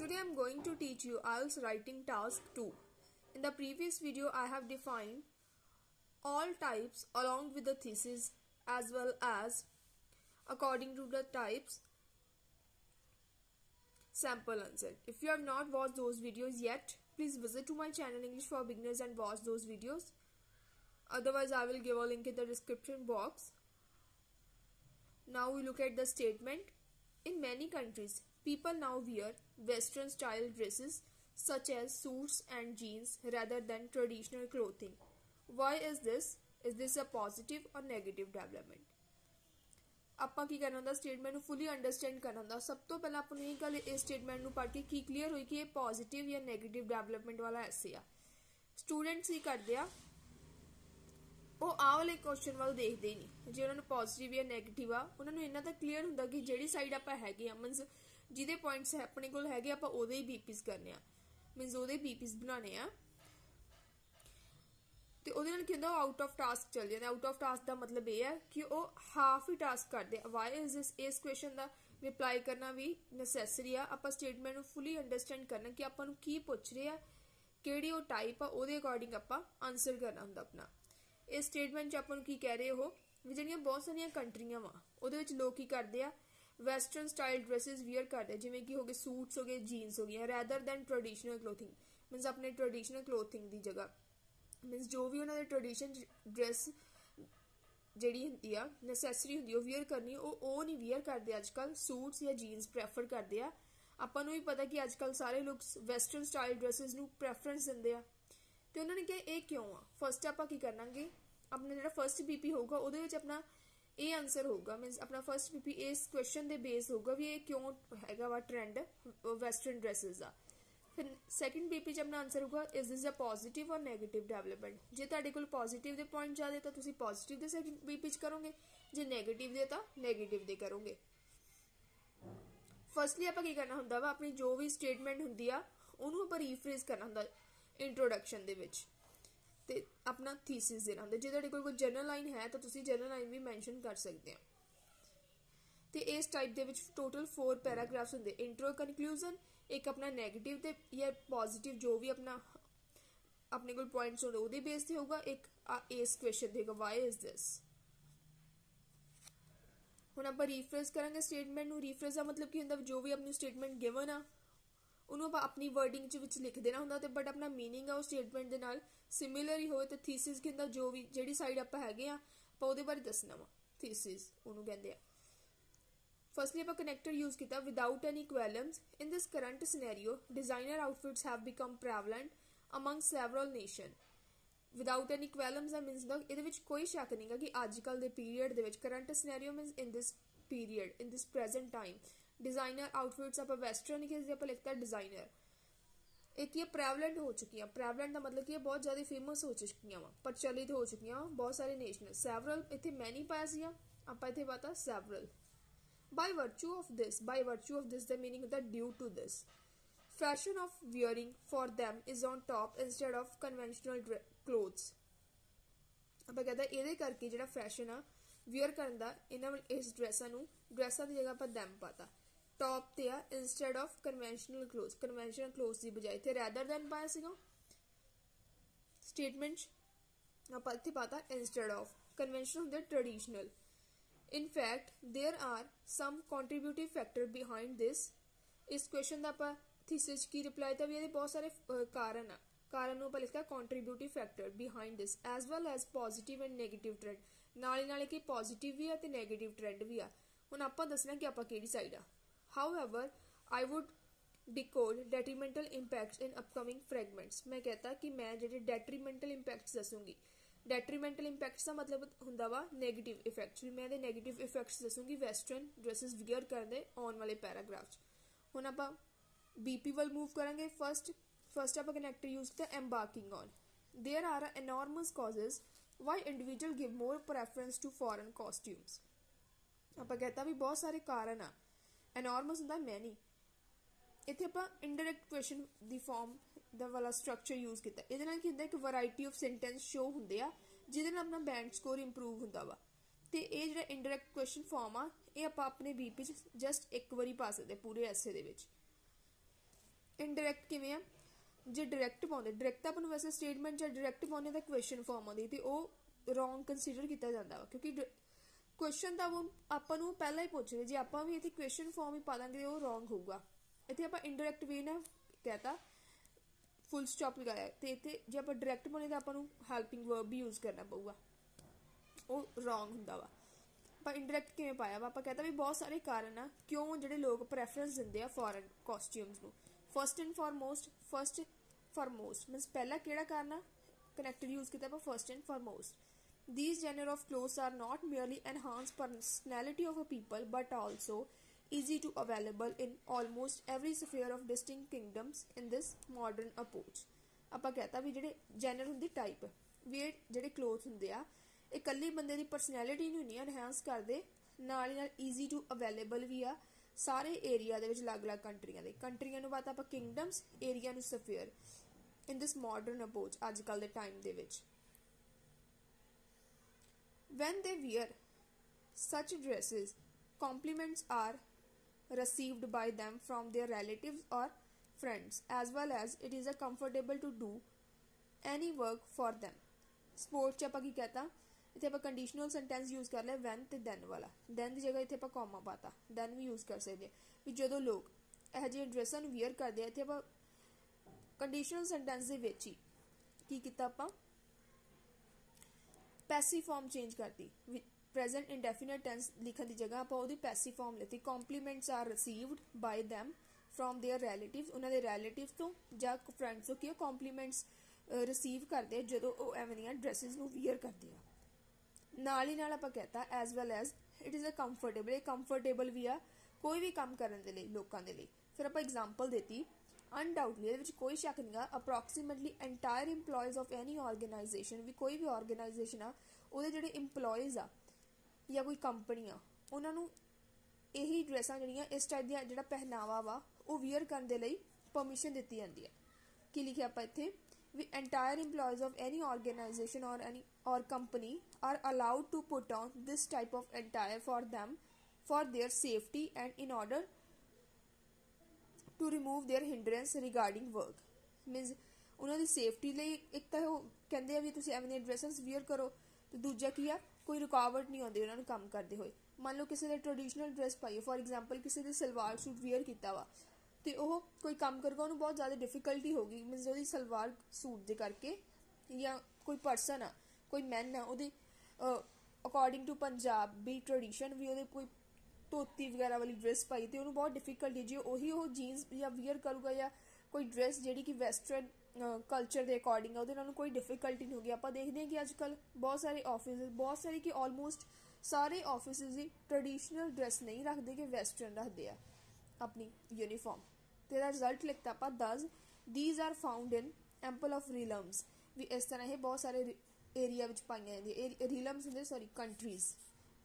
Today I am going to teach you IELTS writing task 2. In the previous video I have defined all types along with the thesis as well as according to the types sample answer. If you have not watched those videos yet, please visit to my channel English for Beginners and watch those videos. Otherwise I will give a link in the description box. Now we look at the statement. In many countries, people now wear western style dresses such as suits and jeans rather than traditional clothing. Why is this? Is this a positive or negative development? ਆਪਾਂ ਕੀ ਕਰਨਾ ਹੁੰਦਾ statement ਨੂੰ ਫੁੱਲੀ understand ਕਰਨਾ ਹੁੰਦਾ ਸਭ ਤੋਂ ਪਹਿਲਾਂ ਆਪਾਂ ਨੂੰ ਇਹ ਗੱਲ ਇਸ ਸਟੇਟਮੈਂਟ ਨੂੰ ਪੜ੍ਹ ਕੇ ਕੀ ਕਲੀਅਰ ਹੋਈ ਕਿ ਇਹ ਪੋਜ਼ਿਟਿਵ ਜਾਂ 네ਗੇਟਿਵ ਡਿਵੈਲਪਮੈਂਟ ਵਾਲਾ ਐਸੇ ਆ ਸਟੂਡੈਂਟਸ ਕੀ ਕਰਦੇ ਆ ਉਹ ਆਹ ਵਾਲੇ ਕੁਐਸਚਨ ਵੱਲ ਦੇਖਦੇ ਹੀ ਨਹੀਂ ਜੇ ਉਹਨਾਂ ਨੂੰ ਪੋਜ਼ਿਟਿਵ ਜਾਂ 네ਗੇਟਿਵ ਆ, ਉਹਨਾਂ ਨੂੰ ਇੰਨਾ ਤਾਂ ਕਲੀਅਰ ਹੁੰਦਾ ਕਿ ਜਿਹੜੀ ਸਾਈਡ ਆਪਾਂ ਹੈਗੇ ਆ ਮੀਨਸ ਜਿਹਦੇ ਪੁਆਇੰਟਸ ਆਪਣੇ ਕੋਲ ਹੈਗੇ, ਆਪਾਂ ਉਹਦੇ ਹੀ ਬੀਪੀਸ ਕਰਨੇ ਆ। ਮੀਨਸ ਉਹਦੇ ਬੀਪੀਸ ਬਣਾਉਣੇ ਆ। ਤੇ ਉਹਦੇ ਨਾਲ ਕੀ ਹੁੰਦਾ ਆਊਟ ਆਫ ਟਾਸਕ ਚੱਲ ਜਾਂਦਾ। ਆਊਟ ਆਫ ਟਾਸਕ ਦਾ ਮਤਲਬ ਇਹ ਹੈ ਕਿ ਉਹ ਹਾਫ ਹੀ ਟਾਸਕ ਕਰਦੇ ਵਾਈ ਇਜ਼ ਦਿਸ ਇਸ ਕੁਐਸਚਨ ਦਾ ਰਿਪਲਾਈ ਕਰਨਾ ਵੀ ਨੈਸੈਸਰੀ ਆ। ਆਪਾਂ ਸਟੇਟਮੈਂਟ ਨੂੰ ਫੁੱਲੀ ਅੰਡਰਸਟੈਂਡ ਕਰਨਾ ਕਿ ਆਪਾਂ ਨੂੰ ਕੀ ਪੁੱਛ ਰਹੇ ਕਿਹੜੀ ਉਹ ਟਾਈਪ ਆ, ਉਹਦੇ ਅਕੋਰਡਿੰਗ ਆਪਾਂ ਆਨਸਰ ਕਰਨਾ ਹੁੰਦਾ ਆਪਣਾ। ਇਸ ਸਟੇਟਮੈਂਟ 'ਚ ਆਪਾਂ ਨੂੰ ਕੀ ਕਹਿ ਰਹੇ ਹੋ ਵੀ ਜਿਹੜੀਆਂ ਬਹੁਤ ਸਾਰੀਆਂ ਕੰਟਰੀਆਂ ਵਾ, ਉਹਦੇ ਵਿੱਚ ਲੋਕ ਕੀ ਕਰਦੇ ਆ ਵੈਸਟਰਨ ਸਟਾਈਲ ਡਰੈਸਸ ਵੀਅਰ ਕਰਦੇ ਜਿਵੇਂ ਕਿ ਹੋ ਸੂਟਸ ਹੋ ਜੀਨਸ ਹੋ ਗਈਆਂ rather than traditional clothing means ਆਪਣੇ ਟ੍ਰੈਡੀਸ਼ਨਲ ਕਲੋਥਿੰਗ ਦੀ ਜਗ੍ਹਾ ਮੀਨਸ ਜੋ ਵੀ ਉਹਨਾਂ ਦੇ ਟ੍ਰੈਡੀਸ਼ਨ ਡਰੈਸ ਜਿਹੜੀ ਹੁੰਦੀ ਆ ਨੈਸੈਸਰੀ ਹੁੰਦੀ ਉਹ ਵੀਅਰ ਕਰਨੀ ਉਹ ਉਹ ਨਹੀਂ ਵੀਅਰ ਕਰਦੇ ਅੱਜਕੱਲ ਸੂਟਸ ਜਾਂ ਜੀਨਸ ਪ੍ਰੈਫਰ ਕਰਦੇ ਆ ਆਪਾਂ ਨੂੰ ਵੀ ਪਤਾ ਕਿ ਅੱਜ ਅੱਜਕੱਲ ਸਾਰੇ ਲੋਕ ਵੈਸਟਰਨ ਸਟਾਈਲ ਡਰੈਸਸ ਨੂੰ ਪ੍ਰੈਫਰੈਂਸ ਦਿੰਦੇ ਆ ਤੇ ਉਹਨਾਂ ਨੇ ਕਿਹਾ ਇਹ ਕਿਉਂ ਆ ਫਸਟ ਆਪਾਂ ਕੀ ਕਰਨਾਂਗੇ ਆਪਣਾ ਜਿਹੜਾ ਫਰਸਟ ਬੀਪੀ ਹੋਊਗਾ ਉਹਦੇ ਵਿੱਚ ਆਪਣਾ ਇਹ ਆਨਸਰ ਹੋਊਗਾ। ਮੀਨਸ ਆਪਣਾ ਫਰਸਟ ਪੀਪੀ ਇਸ ਕੁਐਸਚਨ ਦੇ ਬੇਸ ਹੋਊਗਾ ਵੀ ਇਹ ਕਿਉਂ ਹੈਗਾ ਵਾ ਟ੍ਰੈਂਡ ਵੈਸਟਰਨ ਡਰੈਸਸ ਦਾ। ਫਿਰ ਸੈਕੰਡ ਬੀਪੀ ਚ ਆਨਸਰ ਹੋਊਗਾ ਇਸ ਦਿਸ ਅ ਪੋਜ਼ਿਟਿਵ ਔਰ 네ਗੇਟਿਵ ਡਿਵੈਲਪਮੈਂਟ ਜੇ ਤੁਹਾਡੇ ਕੋਲ ਪੋਜ਼ਿਟਿਵ ਦੇ ਪੁਆਇੰਟ ਜ਼ਿਆਦਾ ਤਾਂ ਤੁਸੀਂ ਪੋਜ਼ਿਟਿਵ ਦੇ ਸੈਕੰਡ ਬੀਪੀ ਚ ਕਰੋਗੇ। ਜੇ 네ਗੇਟਿਵ ਦੇ ਤਾਂ 네ਗੇਟਿਵ ਦੇ ਕਰੋਗੇ। ਫਸਟਲੀ ਆਪਾਂ ਕੀ ਕਰਨਾ ਹੁੰਦਾ ਵਾ? ਆਪਣੀ ਜੋ ਵੀ ਸਟੇਟਮੈਂਟ ਹੁੰਦੀ ਆ, ਉਹਨੂੰ ਆਪਾਂ ਰੀਫਰੇਜ਼ ਕਰਨਾ ਹੁੰਦਾ ਇੰਟਰੋਡਕਸ਼ਨ ਦੇ ਵਿੱਚ। ਤੇ ਆਪਣਾ ਥੀਸਿਸ ਦੇਣਾ ਹੁੰਦਾ। ਜੇ ਤੁਹਾਡੇ ਕੋਲ ਕੋਈ ਜਨਰਲ ਲਾਈਨ ਹੈ, ਤਾਂ ਤੁਸੀਂ ਜਨਰਲ ਲਾਈਨ ਵੀ ਮੈਂਸ਼ਨ ਕਰ ਸਕਦੇ ਆ। ਤੇ ਇਸ ਟਾਈਪ ਦੇ ਵਿੱਚ ਟੋਟਲ 4 ਪੈਰਾਗ੍ਰਾਫਸ ਹੁੰਦੇ। ਇੰਟਰੋ ਕਨਕਲੂਜਨ ਇੱਕ ਆਪਣਾ 네ਗੇਟਿਵ ਤੇ ਜਾਂ ਪੋਜ਼ਿਟਿਵ ਜੋ ਵੀ ਆਪਣਾ, ਆਪਣੇ ਕੋਲ ਪੁਆਇੰਟਸ ਹੁੰਦੇ ਉਹਦੇ ਬੇਸ ਤੇ ਹੋਊਗਾ। ਇੱਕ ਇਸ ਕੁਐਸਚਨ ਦੇਗਾ ਵਾਈ ਇਜ਼ ਦਿਸ ਹੁਣ ਆਪਾਂ ਰੀਫਰੇਸ ਕਰਾਂਗੇ ਸਟੇਟਮੈਂਟ ਨੂੰ। ਰੀਫਰੇਸ ਦਾ ਮਤਲਬ ਕੀ ਹੁੰਦਾ, ਜੋ ਵੀ ਆਪਣੀ ਸਟੇਟਮੈਂਟ ਗਿਵਨ ਆ ਉਹਨੂੰ ਆਪਾਂ ਆਪਣੀ ਵਰਡਿੰਗ ਚ ਵਿੱਚ ਲਿਖ ਦੇਣਾ ਹੁੰਦਾ ਤੇ ਬਟ ਆਪਣਾ मीनिंग ਆ ਉਹ ਸਟੇਟਮੈਂਟ ਦੇ ਨਾਲ ਸਿਮਿਲਰ ਹੀ ਹੋਵੇ ਤੇ ਥੀਸਿਸ ਕਿੰਦਾ ਜੋ ਵੀ ਜਿਹੜੀ ਸਾਈਡ ਆਪਾਂ ਹੈਗੇ ਆ ਆਪਾਂ ਉਹਦੇ ਬਾਰੇ ਦੱਸਣਾ ਵਾ ਥੀਸਿਸ ਉਹਨੂੰ ਕਹਿੰਦੇ ਆ Firstly, ਆਪਾਂ connector use ਕੀਤਾ without any columns. In this current scenario, designer outfits have become prevalent among several nations. Without any columns the means ਦਾ ਇਹਦੇ ਵਿੱਚ ਕੋਈ ਸ਼ੱਕ ਨਹੀਂਗਾ ਕਿ ਅੱਜ ਕੱਲ ਦੇ ਪੀਰੀਅਡ ਦੇ ਵਿੱਚ current scenario means in this period, in this present time. designer outfits आप वेस्टर्न के लिए आप लिखता है डिज़ाइनर ਇੱਕ ਇਹ ਪ੍ਰੈਵਲੈਂਟ ਹੋ ਚੁੱਕੀ ਆ ਪ੍ਰੈਵਲੈਂਟ ਦਾ ਮਤਲਬ ਕਿ ਇਹ ਬਹੁਤ ਜ਼ਿਆਦਾ ਫੇਮਸ ਹੋ ਚੁੱਕੀਆਂ ਵਾ ਪ੍ਰਚਲਿਤ ਹੋ ਚੁੱਕੀਆਂ ਬਹੁਤ ਸਾਰੇ ਨੇਸ਼ਨਲ ਸੈਵਰਲ ਇੱਥੇ ਮੈਨੀ ਪਾਇਆ ਸੀ ਆਪਾਂ ਇੱਥੇ ਪਤਾ several by virtue of this by virtue of this the meaning ਹੁੰਦਾ due to this fashion of wearing for them is on top instead of conventional clothes ਆਪਾਂ ਕਹਿੰਦਾ ਇਹਦੇ ਕਰਕੇ ਜਿਹੜਾ ਫੈਸ਼ਨ ਆ ਵੇਅਰ ਕਰਨ ਦਾ ਇਹਨਾਂ ਇਸ ਡਰੈਸਾਂ ਨੂੰ ਡਰੈਸਾਂ ਦੀ ਜਗ੍ਹਾ ਆਪਾਂ them ਪਾਤਾ ਟੌਪ ਤੇ ਆ instead of conventional clothes conventional clothes ਦੀ ਬਜਾਏ ਤੇ ਰੈਦਰ ਦੈਨ ਪਾਇਆ ਸੀਗਾ ਸਟੇਟਮੈਂਟ ਆਪਾਂ ਇੱਥੇ ਪਾਤਾ ਇਨਸਟੈਡ ਆਫ ਕਨਵੈਨਸ਼ਨਲ ਹੁੰਦੇ traditional In fact, there are some contributive factor behind this. ਇਸ ਕੁਐਸਚਨ ਦਾ ਆਪਾਂ ਥੀਸਿਸ ਕੀ ਰਿਪਲਾਈ ਤਾਂ ਵੀ ਇਹਦੇ ਬਹੁਤ ਸਾਰੇ ਕਾਰਨ ਆ। ਕਾਰਨ ਨੂੰ ਆਪਾਂ ਲਿਖਤਾ contributive factor behind this as well as positive and negative trend ਨਾਲੇ ਨਾਲੇ ਕਿ ਪੋਜ਼ਿਟਿਵ ਵੀ ਆ ਤੇ 네ਗੇਟਿਵ ਟ੍ਰੈਂਡ ਵੀ ਆ। ਹੁਣ ਆਪਾਂ ਦੱਸਣਾ ਕਿ ਆਪਾਂ ਕਿਹੜੀ ਸਾਈਡ ਆ। However, I would decode detrimental impacts in upcoming fragments. ਮੈਂ ਕਹਤਾ ਕਿ ਮੈਂ ਜਿਹੜੇ detrimental impacts ਦੱਸੂਗੀ ਡੈਟਰੀਮੈਂਟਲ ਇੰਪੈਕਟਸ ਦਾ ਮਤਲਬ ਹੁੰਦਾ ਵਾ 네ਗੇਟਿਵ ਇਫੈਕਟਸ ਵੀ ਮੈਂ ਇਹਦੇ 네ਗੇਟਿਵ ਇਫੈਕਟਸ ਦੱਸੂਗੀ ਵੈਸਟਰਨ ਡਰੈਸਸ ਵੇਅਰ ਕਰਦੇ ਆਉਣ ਵਾਲੇ ਪੈਰਾਗ੍ਰਾਫਸ ਹੁਣ ਆਪਾਂ ਬੀਪੀ ਵੱਲ ਮੂਵ ਕਰਾਂਗੇ ਫਰਸਟ ਫਰਸਟ ਆਪਾਂ ਕਨੈਕਟਰ ਯੂਜ਼ ਕੀਤਾ embarking on there are enormous causes why individual give more preference to foreign costumes ਆਪਾਂ ਕਹਤਾ ਵੀ ਬਹੁਤ ਸਾਰੇ ਕਾਰਨ ਆ enormous ਹੁੰਦਾ ਮੈਨੀ ਇੱਥੇ ਆਪਾਂ ਇਨਡਾਇਰੈਕਟ ਕੁਐਸਚਨ ਦੀ ਫਾਰਮ ਦਾ ਵਾਲਾ ਸਟਰਕਚਰ ਯੂਜ਼ ਕੀਤਾ। ਇਹਦੇ ਨਾਲ ਕੀ ਹੁੰਦਾ, ਇੱਕ ਵੈਰਾਈਟੀ ਆਫ ਸੈਂਟੈਂਸ ਸ਼ੋ ਹੁੰਦੇ ਆ, ਜਿਹਦੇ ਨਾਲ ਆਪਣਾ ਬੈਂਡ ਸਕੋਰ ਇੰਪਰੂਵ ਹੁੰਦਾ ਵਾ। ਤੇ ਇਹ ਜਿਹੜਾ ਇਨਡਾਇਰੈਕਟ ਕੁਐਸਚਨ ਫਾਰਮ ਆ, ਇਹ ਆਪਾਂ ਆਪਣੇ ਬੀਪੀ ਚ ਜਸਟ ਇੱਕ ਵਾਰੀ ਪਾ ਸਕਦੇ ਪੂਰੇ ਐਸੇ ਦੇ ਵਿੱਚ। ਇਨਡਾਇਰੈਕਟ ਕਿਵੇਂ ਆ? ਜੇ ਡਾਇਰੈਕਟ ਪਾਉਂਦੇ ਡਾਇਰੈਕਟ ਆਪਾਂ ਨੂੰ ਵੈਸੇ ਸਟੇਟਮੈਂਟ ਜਾਂ ਡਾਇਰੈਕਟ ਪਾਉਂਦੇ ਤਾਂ ਕੁਐਸਚਨ ਫਾਰਮ ਆਉਂਦੀ ਤੇ ਉਹ ਰੋਂਗ ਕੰਸੀਡਰ ਕੀਤਾ ਜਾਂਦਾ ਵਾ, ਕਿਉਂਕਿ ਕੁਐਸਚਨ ਤਾਂ ਉਹ ਆਪਾਂ ਨੂੰ ਪਹਿਲਾਂ ਹੀ ਪੁੱਛਦੇ ਜੇ ਆਪਾਂ ਵੀ ਇੱਥੇ ਕੁਐਸਚਨ ਫਾਰਮ ਹੀ ਪਾ ਦਾਂਗੇ, ਉਹ ਰੋਂਗ ਹੋਊਗਾ। ਇੱਥੇ ਆਪਾਂ ਇਨਡਾਇਰੈਕਟ ਵੇ ਨਾਲ ਕਹਤਾ। ਫੁੱਲ ਸਟਾਪ ਲਗਾਇਆ। ਤੇ ਇੱਥੇ ਜੇ ਆਪਾਂ ਡਾਇਰੈਕਟ ਪਾਉਣੇ ਤਾਂ ਆਪਾਂ ਨੂੰ ਹੈਲਪਿੰਗ ਵਰਬ ਵੀ ਯੂਜ਼ ਕਰਨਾ ਪਊਗਾ। ਉਹ ਰੋਂਗ ਹੁੰਦਾ ਵਾ। ਆਪਾਂ ਇਨਡਾਇਰੈਕਟ ਕਿਵੇਂ ਪਾਇਆ ਵਾ? ਆਪਾਂ ਕਹਤਾ ਵੀ ਬਹੁਤ ਸਾਰੇ ਕਾਰਨ ਆ। ਕਿਉਂ ਜਿਹੜੇ ਲੋਕ ਪ੍ਰੈਫਰੈਂਸ ਦਿੰਦੇ ਆ ਫੋਰਨ ਕਾਸਟਿਊਮਸ ਨੂੰ? First and foremost first foremost means ਪਹਿਲਾ ਕਿਹੜਾ ਕਾਰਨ ਆ? ਕਨੈਕਟਡ ਯੂਜ਼ ਕੀਤਾ ਆਪਾਂ first and foremost These genre of clothes are not merely enhance personality of a people but also easy to available in almost every sphere of distinct kingdoms in this modern approach ਆਪਾਂ ਕਹਤਾ ਵੀ ਜਿਹੜੇ Jenner ਹੁੰਦੀ type ਵੀ ਇਹ ਜਿਹੜੇ cloth ਹੁੰਦੇ ਆ ਇਹ ਇਕੱਲੇ ਬੰਦੇ ਦੀ ਪਰਸਨੈਲਿਟੀ ਨੂੰ ਨਹੀਂ ਐਨਹਾਂਸ ਕਰਦੇ ਨਾਲ ਹੀ ਨਾਲ ਈਜ਼ੀ ਟੂ ਅਵੇਲੇਬਲ ਵੀ ਆ ਸਾਰੇ ਏਰੀਆ ਦੇ ਵਿੱਚ ਅਲੱਗ-ਅਲੱਗ ਕੰਟਰੀਆਂ ਦੇ ਕੰਟਰੀਆਂ ਨੂੰ ਬਾਤ ਆਪਾਂ ਕਿੰਗਡਮਸ ਏਰੀਆ ਨੂੰ sphere in this modern approach ਅੱਜ ਕੱਲ ਦੇ ਟਾਈਮ ਦੇ ਵਿੱਚ When they wear such dresses, compliments are received by them from their relatives or friends, as well as it is a comfortable to do any work for them. Support ਚ ਆਪਾਂ ਕੀ ਕਹਤਾ ਇੱਥੇ ਆਪਾਂ ਕੰਡੀਸ਼ਨਲ ਸੈਂਟੈਂਸ ਯੂਜ਼ ਕਰ ਲਿਆ van ਤੇ then ਵਾਲਾ then ਦੀ ਜਗ੍ਹਾ ਇੱਥੇ ਆਪਾਂ ਕਾਮਾ ਪਾਤਾ ਦੈਨ ਵੀ ਯੂਜ਼ ਕਰ ਸਕਦੇ ਹਾਂ ਵੀ ਜਦੋਂ ਲੋਕ ਇਹ ਜਿਹੇ ਡਰੈਸਾਂ ਨੂੰ ਵੇਅਰ ਕਰਦੇ ਆ ਇੱਥੇ ਆਪਾਂ ਕੰਡੀਸ਼ਨਲ ਸੈਂਟੈਂਸ ਦੇ ਵਿੱਚ ਹੀ ਕੀ ਕੀਤਾ ਆਪਾਂ ਪੈਸਿਵ ਫਾਰਮ ਚੇਂਜ ਕਰਤੀ ਪ੍ਰੈਜ਼ੈਂਟ ਇਨਡੈਫੀਨਿਟ ਟੈਂਸ ਲਿਖਣ ਦੀ ਜਗ੍ਹਾ ਆਪਾਂ ਉਹਦੀ passive farm ਲੈਤੀ compliments are received by them from their relatives ਉਹਨਾਂ ਦੇ ਰਿਲੇਟਿਵਸ ਤੋਂ ਜਾਂ ਫਰੈਂਡਸ ਤੋਂ ਕੀ ਕੰਪਲੀਮੈਂਟਸ ਰਿਸੀਵ ਕਰਦੇ ਆ ਜਦੋਂ ਉਹ ਐਵੇਂ ਦੀਆਂ ਡਰੈਸਸ ਨੂੰ ਵੀਅਰ ਕਰਦੇ ਆ ਨਾਲ ਹੀ ਨਾਲ ਆਪਾਂ ਕਹਤਾ as well as it is a comfortable ਇਹ ਕੰਫਰਟੇਬਲ ਵੀ ਆ ਕੋਈ ਵੀ ਕੰਮ ਕਰਨ ਦੇ ਲਈ ਲੋਕਾਂ ਦੇ ਲਈ ਫਿਰ ਆਪਾਂ ਐਗਜ਼ਾਮਪਲ ਦਿੱਤੀ ਅਨਡਾਊਟਲੀ ਇਹਦੇ ਵਿੱਚ ਕੋਈ ਸ਼ੱਕ ਨਹੀਂਗਾ approximately entire EMPLOYEES of any organization ਵੀ ਕੋਈ ਵੀ ਆਰਗੇਨਾਈਜੇਸ਼ਨ ਆ ਉਹਦੇ ਜਿਹੜੇ EMPLOYEES ਆ ਜਾਂ ਕੋਈ ਕੰਪਨੀ ਆ ਉਹਨਾਂ ਨੂੰ ਇਹੀ ਡਰੈਸਾਂ ਜਿਹੜੀਆਂ ਇਸ ਟਾਈਪ ਦੀਆਂ ਜਿਹੜਾ ਪਹਿਨਾਵਾ ਵਾ ਉਹ ਵੇਅਰ ਕਰਨ ਦੇ ਲਈ ਪਰਮਿਸ਼ਨ ਦਿੱਤੀ ਜਾਂਦੀ ਹੈ ਕੀ ਲਿਖਿਆ ਆਪਾਂ ਇੱਥੇ ਵੀ entire EMPLOYEES of any organization or any or company are allowed to put on this type of entire for them for their safety and in order to remove their hindrance regarding work means, ਉਹਨਾਂ ਦੀ safety ਲਈ ਇੱਕ ਤਾਂ ਉਹ ਕਹਿੰਦੇ ਆ ਵੀ ਤੁਸੀਂ ਐਵੇਂ ਦੀਆਂ ਡਰੈਸਸ ਵੀਅਰ ਕਰੋ, ਤੇ ਦੂਜਾ ਕੀ ਆ, ਕੋਈ ਰੁਕਾਵਟ ਨਹੀਂ ਆਉਂਦੀ ਉਹਨਾਂ ਨੂੰ ਕੰਮ ਕਰਦੇ ਹੋਏ। ਮੰਨ ਲਓ ਕਿਸੇ ਨੇ ਟ੍ਰੈਡੀਸ਼ਨਲ ਡਰੈਸ ਪਾਈ ਹੈ ਫੋਰ ਐਗਜ਼ਾਮਪਲ ਕਿਸੇ ਨੇ ਸਲਵਾਰ ਸੂਟ ਵੀਅਰ ਕੀਤਾ ਵਾ, ਤੇ ਉਹ ਕੋਈ ਕੰਮ ਕਰਗਾ, ਉਹਨੂੰ ਬਹੁਤ ਜ਼ਿਆਦਾ ਡਿਫਿਕਲਟੀ ਹੋਗੀ ਮੀਨਸ ਉਹਦੀ ਸਲਵਾਰ ਸੂਟ ਦੇ ਕਰਕੇ ਜਾਂ ਕੋਈ ਪਰਸਨ ਆ, ਕੋਈ ਮੈਨ ਆ, ਉਹਦੇ ਅਕੋਰਡਿੰਗ ਟੂ ਪੰਜਾਬੀ ਟ੍ਰੈਡੀਸ਼ਨ ਵੀ ਉਹਦੇ ਕੋਈ ਧੋਤੀ ਵਗੈਰਾ ਵਾਲੀ ਡਰੈਸ ਪਾਈ ਤੇ ਉਹਨੂੰ ਬਹੁਤ ਡਿਫਿਕਲਟੀ ਜੇ ਉਹੀ ਉਹ ਜੀਨਸ ਜਾਂ ਵੀਅਰ ਕਰੂਗਾ ਜਾਂ ਕੋਈ ਡਰੈਸ ਜਿਹੜੀ ਕਿ ਵੈਸਟਰਨ ਕਲਚਰ ਦੇ ਅਕੋਰਡਿੰਗ ਆ, ਉਹਦੇ ਨਾਲ ਕੋਈ ਡਿਫਿਕਲਟੀ ਨਹੀਂ ਹੋਗੀ ਆਪਾਂ ਦੇਖਦੇ ਹਾਂ ਕਿ ਅੱਜ ਕੱਲ ਬਹੁਤ ਸਾਰੇ ਆਫਿਸ ਬਹੁਤ ਸਾਰੇ ਕਿ ਆਲਮੋਸਟ ਸਾਰੇ ਆਫਿਸਿਸ ਹੀ ਟ੍ਰੈਡੀਸ਼ਨਲ ਡਰੈਸ ਨਹੀਂ ਰੱਖਦੇ ਕਿ ਵੈਸਟਰਨ ਰੱਖਦੇ ਆ ਆਪਣੀ ਯੂਨੀਫਾਰਮ ਤੇ ਦਾ ਰਿਜ਼ਲਟ ਲਿਖਤਾ ਆਪਾਂ thus these are found in ample of realms ਵੀ ਇਸ ਤਰ੍ਹਾਂ ਇਹ ਬਹੁਤ ਸਾਰੇ ਏਰੀਆ ਵਿੱਚ ਪਾਈਆਂ ਜਾਂਦੀਆਂ ਰੀਲਮਸ ਹੁੰਦੇ ਸੌਰੀ ਕੰਟਰੀਜ਼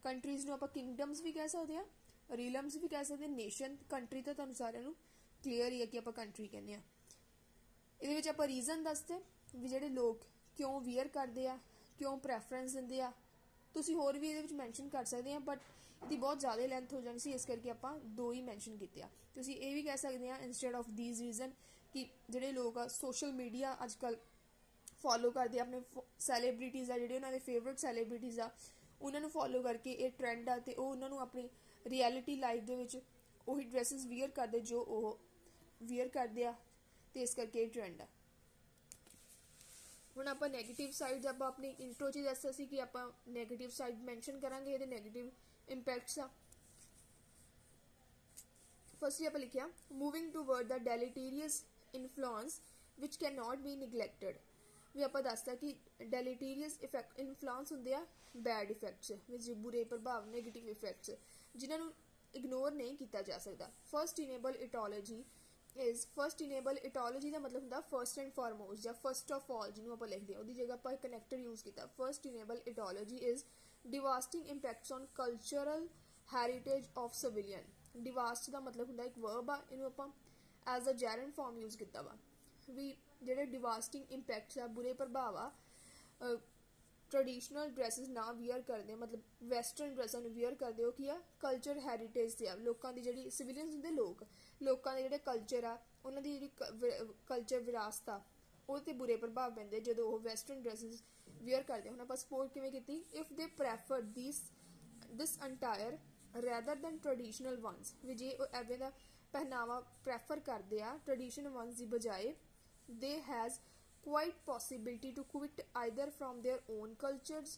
ਕੰਟਰੀਜ਼ ਨੂੰ ਆਪਾਂ ਕਿੰਗਡਮਸ ਵੀ ਕਹਿ ਸਕਦੇ ਆ ਰੀਲਮਸ ਵੀ ਕਹਿ ਸਕਦੇ ਨੇਸ਼ਨ ਕੰਟਰੀ ਤਾਂ ਤੁਹਾਨੂੰ ਸਾਰਿਆਂ ਨੂੰ ਕਲੀਅਰ ਹੀ ਹੈ ਕਿ ਆਪਾਂ ਕੰਟਰੀ ਕਹਿੰਦੇ ਆ ਇਹਦੇ ਵਿੱਚ ਆਪਾਂ ਰੀਜ਼ਨ ਦੱਸਦੇ ਵੀ ਜਿਹੜੇ ਲੋਕ ਕਿਉਂ ਵੀਅਰ ਕਰਦੇ ਆ, ਕਿਉਂ ਪ੍ਰੈਫਰੈਂਸ ਦਿੰਦੇ ਆ। ਤੁਸੀਂ ਹੋਰ ਵੀ ਇਹਦੇ ਵਿੱਚ ਮੈਂਸ਼ਨ ਕਰ ਸਕਦੇ ਆ ਬਟ ਇਹਦੀ ਬਹੁਤ ਜ਼ਿਆਦਾ ਲੈਂਥ ਹੋ ਜਾਣੀ ਸੀ, ਇਸ ਕਰਕੇ ਆਪਾਂ ਦੋ ਹੀ ਮੈਂਸ਼ਨ ਕੀਤੇ ਆ। ਤੁਸੀਂ ਇਹ ਵੀ ਕਹਿ ਸਕਦੇ ਆ ਇਨਸਟੈਡ ਆਫ ਥੀਸ ਰੀਜ਼ਨ ਕਿ ਜਿਹੜੇ ਲੋਕ ਆ ਸੋਸ਼ਲ ਮੀਡੀਆ ਅੱਜਕੱਲ ਫੋਲੋ ਕਰਦੇ ਆ, ਆਪਣੇ ਸੈਲੀਬ੍ਰਿਟੀਜ਼ ਆ, ਜਿਹੜੇ ਉਹਨਾਂ ਦੇ ਫੇਵਰਿਟ ਸੈਲੀਬ੍ਰਿਟੀਜ਼ ਆ ਉਹਨਾਂ ਨੂੰ ਫੋਲੋ ਕਰਕੇ ਇਹ ਟ੍ਰੈਂਡ ਆ ਤੇ ਉਹ ਉਹਨਾਂ ਨੂੰ ਆਪਣੀ ਰਿਐਲਿਟੀ ਲਾਈਫ ਦੇ ਵਿੱਚ ਉਹੀ ਡਰੈਸਸ ਵੇਅਰ ਕਰਦੇ ਜੋ ਉਹ ਵੇਅਰ ਕਰਦੇ ਆ ਤੇ ਇਸ ਕਰਕੇ ਇਹ ਟ੍ਰੈਂਡ ਆ। ਹੁਣ ਆਪਾਂ 네ਗੇਟਿਵ ਸਾਈਡਸ ਆਪਾਂ ਆਪਣੀ ਇੰਟਰੋ 'ਚ ਦੱਸਿਆ ਸੀ ਕਿ ਆਪਾਂ 네ਗੇਟਿਵ ਸਾਈਡ ਮੈਂਸ਼ਨ ਕਰਾਂਗੇ, ਇਹਦੇ 네ਗੇਟਿਵ ਇੰਪੈਕਟਸ ਆ। ਫਸਟਲੀ ਆਪਾਂ ਲਿਖਿਆ moving toward the deleterious influence which cannot be neglected ਵੀ ਆਪਾਂ ਦੱਸਦਾ ਕਿ ਡੈਲੀਟੀਰੀਅਸ ਇਫੈਕਟ ਇਨਫਲੂਐਂਸ ਹੁੰਦੇ ਆ ਬੈਡ ਇਫੈਕਟਸ ਵਿੱਚ ਬੁਰੇ ਪ੍ਰਭਾਵ 네ਗੇਟਿਵ ਇਫੈਕਟਸ ਜਿਨ੍ਹਾਂ ਨੂੰ ਇਗਨੋਰ ਨਹੀਂ ਕੀਤਾ ਜਾ ਸਕਦਾ। First enable etiology is first enable etiology ਦਾ ਮਤਲਬ ਹੁੰਦਾ ਫਰਸਟ ਐਂਡ ਫਾਰਮੋਸਟ ਜਾਂ ਫਰਸਟ ਆਫ ਆਲ ਜਿਹਨੂੰ ਆਪਾਂ ਲਿਖਦੇ ਹਾਂ, ਉਹਦੀ ਜਗ੍ਹਾ ਆਪਾਂ ਕਨੈਕਟਰ ਯੂਜ਼ ਕੀਤਾ। First enable etiology is devastating impacts on cultural heritage of civilian. Devast ਦਾ ਮਤਲਬ ਹੁੰਦਾ ਇੱਕ ਵਰਬ ਆ, ਇਹਨੂੰ ਆਪਾਂ as a gerund form use ਕੀਤਾ ਵਾ। ਵੀ ਜਿਹੜੇ ਡਿਵਾਸਟਿੰਗ ਇੰਪੈਕਟਸ ਆ ਬੁਰੇ ਪ੍ਰਭਾਵ ਆ ਟ੍ਰੈਡੀਸ਼ਨਲ ਡਰੈਸਸ ਨਾ ਵੀਅਰ ਕਰਦੇ, ਮਤਲਬ ਵੈਸਟਰਨ ਡਰੈਸਾਂ ਨੂੰ ਵੀਅਰ ਕਰਦੇ ਹੋ ਕੀ ਆ? ਕਲਚਰ ਹੈਰੀਟੇਜ ਤੇ ਆ। ਲੋਕਾਂ ਦੀ ਜਿਹੜੀ ਸਿਵਿਲੀਅਨਸ ਹੁੰਦੇ ਲੋਕ, ਲੋਕਾਂ ਦੇ ਜਿਹੜੇ ਕਲਚਰ ਆ, ਉਹਨਾਂ ਦੀ ਜਿਹੜੀ ਕਲਚਰ ਵਿਰਾਸਤ ਆ, ਉਹ ਤੇ ਬੁਰੇ ਪ੍ਰਭਾਵ ਪੈਂਦੇ ਜਦੋਂ ਉਹ ਵੈਸਟਰਨ ਡਰੈਸਸ ਵੇਅਰ ਕਰਦੇ। ਹੁਣ ਆਪਾਂ ਸਪੋਰਟ ਕਿਵੇਂ ਕੀਤੀ? If they prefer these this entire rather than traditional ones ਵੀ ਜੇ ਉਹ ਐਵੇਂ ਦਾ ਪਹਿਨਾਵਾ ਪ੍ਰੈਫਰ ਕਰਦੇ ਆ ਟ੍ਰੈਡੀਸ਼ਨਲ ਵਨਸ ਦੀ ਬਜਾਏ they has quite possibility to quit either from their own cultures,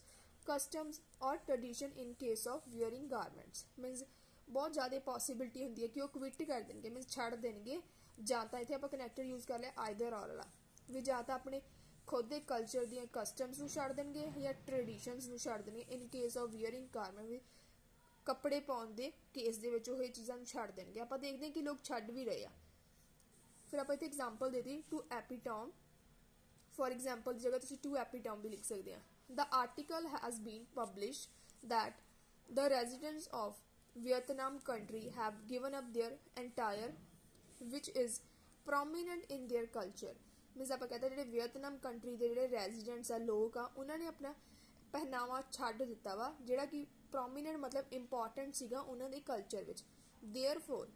customs, or tradition in case of wearing garments. Means ਬਹੁਤ ਜ਼ਿਆਦਾ possibility ਹੁੰਦੀ ਹੈ ਕਿ ਉਹ ਕੁਇਟ ਕਰ ਦੇਣਗੇ ਮੀਨਸ ਛੱਡ ਦੇਣਗੇ। ਜਾਂ ਤਾਂ ਇੱਥੇ ਆਪਾਂ ਕਨੈਕਟਰ ਯੂਜ਼ ਕਰ ਲਿਆ ਆਈਦਰ ਔਰ ਵਾਲਾ। ਵੀ ਜਾਂ ਤਾਂ ਆਪਣੇ ਖੁਦ ਦੇ ਕਲਚਰ ਦੀਆਂ ਕਸਟਮਸ ਨੂੰ ਛੱਡ ਦੇਣਗੇ ਜਾਂ ਟ੍ਰੈਡੀਸ਼ਨਸ ਨੂੰ ਛੱਡ ਦੇਣਗੇ in case of wearing garment ਵੀ ਕੱਪੜੇ ਪਾਉਣ ਦੇ ਕੇਸ ਦੇ ਵਿੱਚ ਉਹ ਇਹ ਚੀਜ਼ਾਂ ਨੂੰ ਛੱਡ ਦੇਣਗੇ। ਆਪਾਂ ਦੇਖਦੇ ਹਾਂ ਕਿ ਲੋਕ ਛੱਡ ਵੀ ਰਹੇ ਆ। ਫਿਰ ਆਪਾਂ ਇੱਥੇ ਐਗਜ਼ਾਮਪਲ ਦੇ ਦਿੱਤੀ ਟੂ ਐਪੀਟੋਮ ਫੋਰ ਐਗਜ਼ਾਮਪਲ ਦੀ ਜਗ੍ਹਾ ਤੁਸੀਂ ਟੂ ਐਪੀਟੋਮ ਵੀ ਲਿਖ ਸਕਦੇ ਆ। The article has been published that the residents of Vietnam country have given up their entire which is prominent in their culture means ਆਪਾਂ ਕਹਿੰਦੇ ਜਿਹੜੇ ਵੀਅਤਨਾਮ ਕੰਟਰੀ ਦੇ ਜਿਹੜੇ ਰੈਜ਼ੀਡੈਂਟਸ ਆ, ਲੋਕ ਆ, ਉਹਨਾਂ ਨੇ ਆਪਣਾ ਪਹਿਨਾਵਾ ਛੱਡ ਦਿੱਤਾ ਵਾ, ਜਿਹੜਾ ਕਿ ਪ੍ਰੋਮੀਨੈਂਟ ਮਤਲਬ ਇੰਪੋਰਟੈਂਟ ਸੀਗਾ ਉਹਨਾਂ ਦੇ ਕਲਚਰ ਵਿੱਚ। देयरफॉर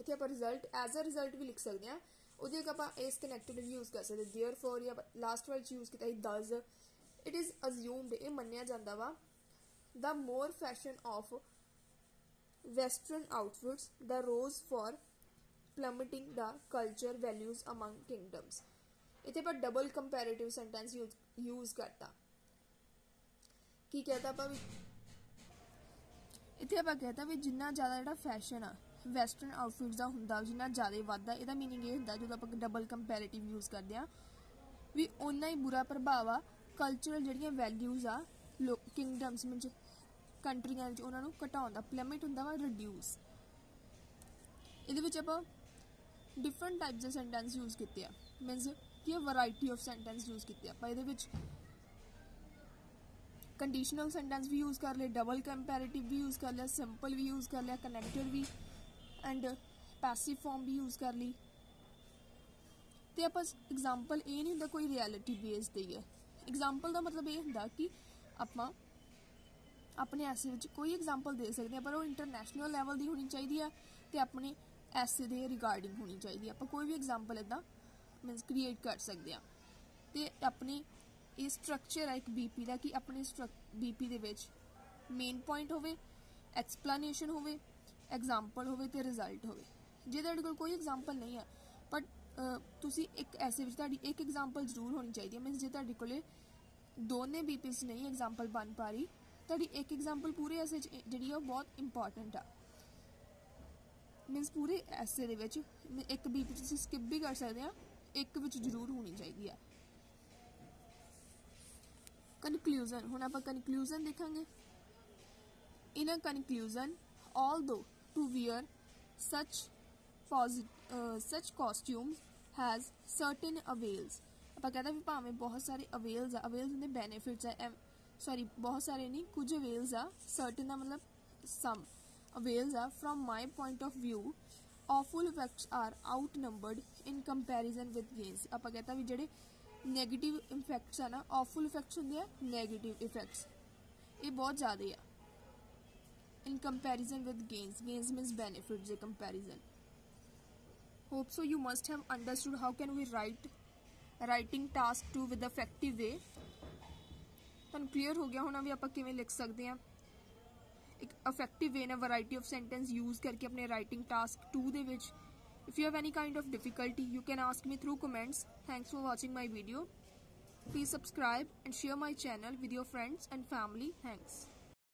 ਇੱਥੇ ਆਪਾਂ ਰਿਜ਼ਲਟ ਐਜ਼ ਅ ਰਿਜ਼ਲਟ ਵੀ ਲਿਖ ਸਕਦੇ ਆ। ਉਹਦੀ ਜਗ੍ਹਾ ਆਪਾਂ ਇਸ ਕਨੈਕਟਡ ਵੀ ਯੂਜ਼ ਕਰ ਸਕਦੇ देयरफॉर ਜਾਂ ਲਾਸਟ ਵਾਰ ਯੂਜ਼ ਕੀਤਾ ਸੀ ਦਸ ਇਟ ਇਜ਼ ਅਸਿਊਮਡ ਇਹ ਮੰਨਿਆ ਜਾਂਦਾ ਵਾ the more fashion of western outfits the rose for plummeting the culture values among kingdoms ਇੱਥੇ ਆਪਾਂ ਡਬਲ ਕੰਪੈਰੀਟਿਵ ਸੈਂਟੈਂਸ ਯੂਜ਼ ਕਰਤਾ ਕੀ ਕਹਤਾ ਆਪਾਂ ਵੀ ਇੱਥੇ ਆਪਾਂ ਕਹਤਾ ਵੀ ਜਿੰਨਾ ਜ਼ਿਆਦਾ ਜਿਹੜਾ ਫੈਸ਼ਨ ਆ ਵੈਸਟਰਨ ਆਊਟਫਿਟਸ ਦਾ ਹੁੰਦਾ ਜਿੰਨਾ ਜ਼ਿਆਦਾ ਵੱਧਦਾ। ਇਹਦਾ ਮੀਨਿੰਗ ਇਹ ਹੁੰਦਾ, ਜਦੋਂ ਆਪਾਂ ਡਬਲ ਕੰਪੈਰੀਟਿਵ ਯੂਜ਼ ਕਰਦੇ ਆ ਵੀ ਉਨਾ ਹੀ ਬੁਰਾ ਪ੍ਰਭਾਵ ਆ ਕਲਚਰਲ ਜਿਹੜੀਆਂ ਵੈਲਿਊਜ਼ ਆ ਕਿੰਗਡਮਸ ਵਿੱਚ, ਕੰਟਰੀਆਂ ਵਿੱਚ ਉਹਨਾਂ ਨੂੰ ਘਟਾਉਣ ਦਾ ਪਲਮਿਟ ਹੁੰਦਾ ਵਾ ਰਿਡਿਊਸ ਇਹਦੇ ਵਿੱਚ ਆਪਾਂ ਡਿਫਰੈਂਟ ਟਾਈਪਸ ਦੇ ਸੈਂਟੈਂਸ ਯੂਜ਼ ਕੀਤੇ ਆ ਮੀਨਸ ਕਿ ਵੈਰਾਈਟੀ ਆਫ ਸੈਂਟੈਂਸ ਯੂਜ਼ ਕੀਤੇ ਆਪਾਂ ਇਹਦੇ ਵਿੱਚ ਕੰਡੀਸ਼ਨਲ ਸੈਂਟੈਂਸ ਵੀ ਯੂਜ਼ ਕਰ ਲਏ ਡਬਲ ਕੰਪੈਰੀਟਿਵ ਵੀ ਯੂਜ਼ ਕਰ ਲਿਆ ਸਿੰਪਲ ਵੀ ਯੂਜ਼ ਕਰ ਲਿਆ ਕਨੈਕਟਡ ਵੀ ਐਂਡ ਪੈਸਿਵ ਫਾਰਮ ਵੀ ਯੂਜ਼ ਕਰ ਲਈ। ਤੇ ਆਪਾਂ ਐਗਜ਼ਾਮਪਲ ਇਹ ਨਹੀਂ ਹੁੰਦਾ ਕੋਈ ਰਿਐਲਿਟੀ ਬੇਸਡ ਹੀ ਹੈ। ਐਗਜ਼ਾਮਪਲ ਦਾ ਮਤਲਬ ਇਹ ਹੁੰਦਾ ਕਿ ਆਪਾਂ ਆਪਣੇ ਐਸੇ ਵਿੱਚ ਕੋਈ ਐਗਜ਼ਾਮਪਲ ਦੇ ਸਕਦੇ ਆ ਪਰ ਉਹ ਇੰਟਰਨੈਸ਼ਨਲ ਲੈਵਲ ਦੀ ਹੋਣੀ ਚਾਹੀਦੀ ਆ ਤੇ ਆਪਣੇ ਐਸੇ ਦੇ ਰਿਗਾਰਡਿੰਗ ਹੋਣੀ ਚਾਹੀਦੀ ਆ। ਆਪਾਂ ਕੋਈ ਵੀ ਐਗਜ਼ਾਮਪਲ ਇਦਾਂ ਮੀਨਸ ਕ੍ਰੀਏਟ ਕਰ ਸਕਦੇ ਆ ਤੇ ਆਪਣੀ ਇਹ ਸਟਰਕਚਰ ਹੈ ਇੱਕ ਬੀਪੀ ਦਾ ਕਿ ਆਪਣੇ ਬੀਪੀ ਦੇ ਵਿੱਚ ਮੇਨ ਪੁਆਇੰਟ ਹੋਵੇ ਐਕਸਪਲੇਨੇਸ਼ਨ ਹੋਵੇ ਐਗਜ਼ਾਮਪਲ ਹੋਵੇ ਤੇ ਰਿਜ਼ਲਟ ਹੋਵੇ। ਜੇ ਤੁਹਾਡੇ ਕੋਲ ਕੋਈ ਐਗਜ਼ਾਮਪਲ ਨਹੀਂ ਆ ਬਟ ਤੁਸੀਂ ਇੱਕ ਐਸੇ ਵਿੱਚ ਤੁਹਾਡੀ ਇੱਕ ਐਗਜ਼ਾਮਪਲ ਜ਼ਰੂਰ ਹੋਣੀ ਚਾਹੀਦੀ ਹੈ ਮੀਨਸ ਜੇ ਤੁਹਾਡੇ ਕੋਲੇ ਦੋਨੇ ਬੀਪੀਸ ਨਹੀਂ ਐਗਜ਼ਾਮਪਲ ਬਣ ਪਾ ਰਹੀ, ਤੁਹਾਡੀ ਇੱਕ ਐਗਜ਼ਾਮਪਲ ਪੂਰੇ ਐਸੇ ਜਿਹੜੀ ਉਹ ਬਹੁਤ ਇੰਪੋਰਟੈਂਟ ਆ। ਮੀਨਸ ਪੂਰੇ ਐਸੇ ਦੇ ਵਿੱਚ ਇੱਕ ਬੀਪੀ ਤੁਸੀਂ ਸਕਿਪ ਵੀ ਕਰ ਸਕਦੇ ਆ, ਇੱਕ ਵਿੱਚ ਜ਼ਰੂਰ ਹੋਣੀ ਚਾਹੀਦੀ ਆ। ਕਨਕਲੂਜਨ ਹੁਣ ਆਪਾਂ ਕਨਕਲੂਜਨ ਦੇਖਾਂਗੇ। In a conclusion although to wear such posit- uh, such costumes has certain avails. ਆਪਾਂ ਕਹਿੰਦਾ ਵੀ ਭਾਵੇਂ ਬਹੁਤ ਸਾਰੇ ਅਵੇਲਸ ਆ ਅਵੇਲਸ ਹੁੰਦੇ ਬੈਨੀਫਿਟਸ ਆ ਸੌਰੀ ਬਹੁਤ ਸਾਰੇ ਨਹੀਂ ਕੁਝ ਅਵੇਲਸ ਆ ਸਰਟਨ ਦਾ ਮਤਲਬ ਸਮ ਅਵੇਲਸ ਆ from my point of view View awful are outnumbered in comparison with gains. ਆਪਾਂ ਕਹਿੰਦਾ ਵੀ ਜਿਹੜੇ 네ਗੇਟਿਵ ਇਫੈਕਟਸ ਆ ਨਾ awful ਇਫੈਕਟਸ ਹੁੰਦੇ ਆ 네ਗੇਟਿਵ ਇਫੈਕਟਸ ਇਹ ਬਹੁਤ ਜ਼ਿਆਦਾ ਆ। in comparison with gains gains means benefits a comparison hope so you must have understood how can we write writing task 2 with effective way ਤੁਹਾਨੂੰ ਕਲੀਅਰ ਹੋ ਗਿਆ ਹੋਣਾ ਵੀ ਆਪਾਂ ਕਿਵੇਂ ਲਿਖ ਸਕਦੇ ਹਾਂ ਇੱਕ effective way ਨਾਲ variety of sentence use ਕਰਕੇ ਆਪਣੇ writing task 2 ਦੇ ਵਿੱਚ if you have any kind of difficulty you can ask me through comments thanks for watching my video please subscribe and share my channel with your friends and family thanks